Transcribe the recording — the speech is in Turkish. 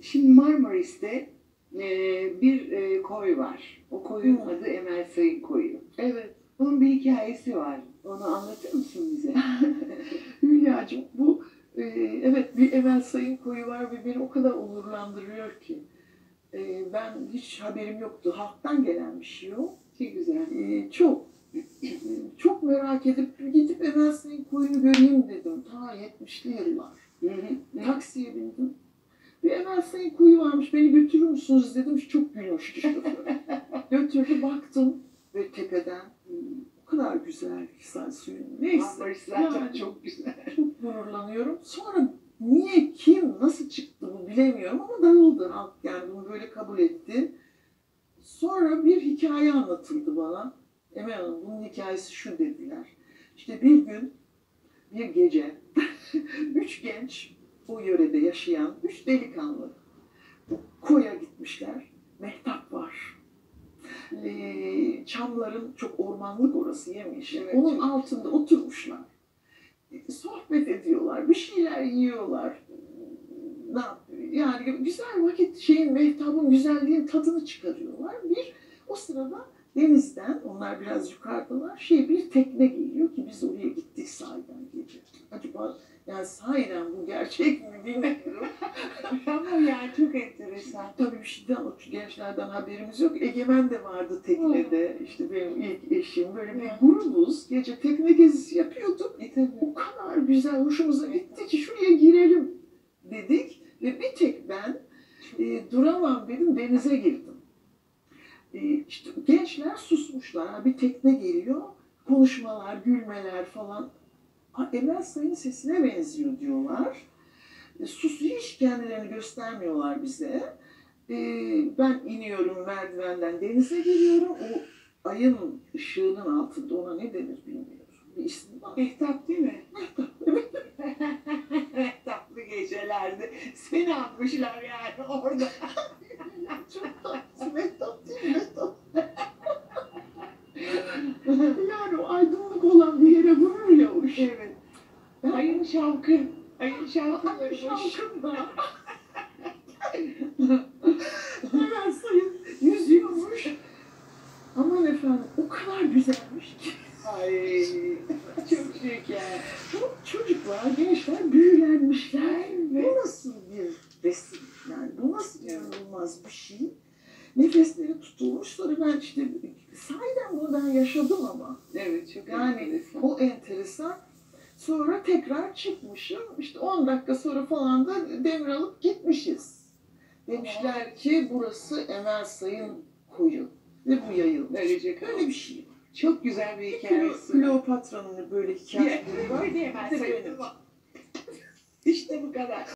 Şimdi Marmaris'te e, bir e, koy var. O koyun Hı. adı Emel Sayın Koyu. Evet. Bunun bir hikayesi var. Onu anlatır mısın bize? Hülya'cığım bu e, evet bir Emel Sayın koyu var ve beni o kadar onurlandırıyor ki. E, ben hiç haberim yoktu. Halktan gelen bir şey o. Çok güzel. E, çok çok merak edip gidip Emel Sayın koyunu göreyim dedim. Ta 70'li yıllar. Hı hı. Taksiye bindim. Bir Emel Sayın kuyu varmış beni götürür müsünüz dedim. Çok gülmüştü şoför. Götürdü baktım ve tepeden o kadar güzel ki sen suyun. Neyse. Marmaris zaten yani çok güzel. çok gururlanıyorum. Sonra niye, kim, nasıl çıktı bu bilemiyorum ama dağıldı halk yani bunu böyle kabul etti. Sonra bir hikaye anlatıldı bana. Emel Hanım bunun hikayesi şu dediler. İşte bir gün, bir gece, üç genç o yörede yaşayan üç delikanlı koya gitmişler. Mehtap var. Ee, çamların çok ormanlık orası yemiş. Evet, Onun çok- altında oturmuşlar. Ee, Sohbet ediyorlar, bir şeyler yiyorlar. Ne? Yani güzel vakit şeyin mehtabın güzelliğin tadını çıkarıyorlar. Bir o sırada denizden onlar biraz yukarıdalar şey bir tekne geliyor ki biz oraya gittik sahiden gece. Yani sahiden bu gerçek mi bilmiyorum. Ama yani çok enteresan. Tabii bir şeyden o gençlerden haberimiz yok. Egemen de vardı teknede. İşte benim ilk eşim. Böyle bir grubuz. Gece tekne gezisi yapıyorduk. E tabii. O kadar güzel, hoşumuza gitti ki şuraya girelim dedik. Ve bir tek ben e, duramam dedim denize girdim. E, işte gençler susmuşlar. Bir tekne geliyor. Konuşmalar, gülmeler falan. Ha, Emel Sayın sesine benziyor diyorlar. E, sus hiç kendilerini göstermiyorlar bize. E, ben iniyorum merdivenden denize giriyorum. O ayın ışığının altında ona ne denir bilmiyorum. Bir ismi var. Mehtap değil mi? Mehtaplı gecelerde seni atmışlar yani orada. Ya çok tatlı. Mehtap değil mi? Mehtap. yani o aydınlık olan bir yere vurur ya o ışık. Evet. Ayın şavkın. Ayın şavkın. Ay şalkında. Hemen sayın yüzüyormuş. Aman efendim o kadar güzelmiş ki. Ay çok şeker. Çok çocuklar, gençler büyülenmişler. Bu nasıl bir resim? Yani bu nasıl inanılmaz bir şey? Nefesleri tutulmuş. Sonra ben işte sahiden bunu ben yaşadım ama. Yani enteresan. o enteresan. Sonra tekrar çıkmışım. İşte 10 dakika sonra falan da demir alıp gitmişiz. Demişler ki burası Emel Sayın koyu. Ve bu yayılmış. Verecek Öyle bir şey. var. Çok güzel bir hikayesi. Kle- Kleopatra'nın böyle hikayeleri var. Bir de hemen Bir de sayın. benim. İşte bu kadar.